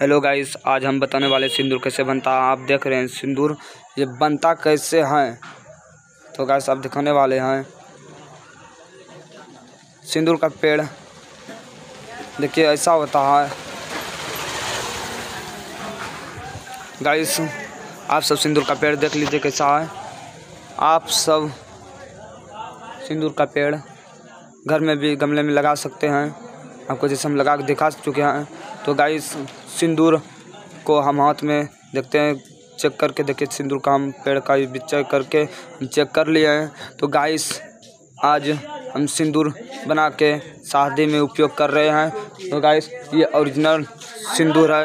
Hello guys आज हम बताने वाले सिंदूर कैसे बनता है। आप देख रहे हैं सिंदूर, ये बनता कैसे है? तो गाइस आप दिखाने वाले हैं। सिंदूर का पेड़, देखिए ऐसा होता है। गाइस आप सब सिंदूर का पेड़ देख लीजिए कैसा है। आप सब सिंदूर का पेड़ घर में भी गमले में लगा सकते हैं। आपको जैसे हम लगा के दिखा चुके हैं तो गाइस सिंदूर को हम हाथ में देखते हैं चेक करके देखिए सिंदूर का हम पेड़ का चेक करके हम चेक कर लिए हैं। तो गाइस आज हम सिंदूर बना के शादी में उपयोग कर रहे हैं। तो गाइस ये ओरिजिनल सिंदूर है।